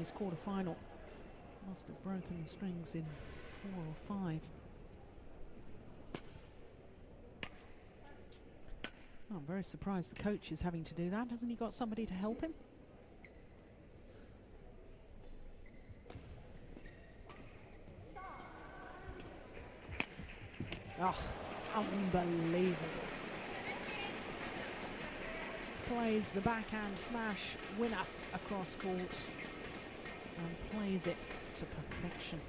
his quarter-final. Must have broken the strings in four or five. Oh, I'm very surprised the coach is having to do that. Hasn't he got somebody to help him? Oh, unbelievable. Plays the backhand smash winner across court it to perfection.